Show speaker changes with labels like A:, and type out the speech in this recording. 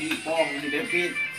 A: Ni pong ni David.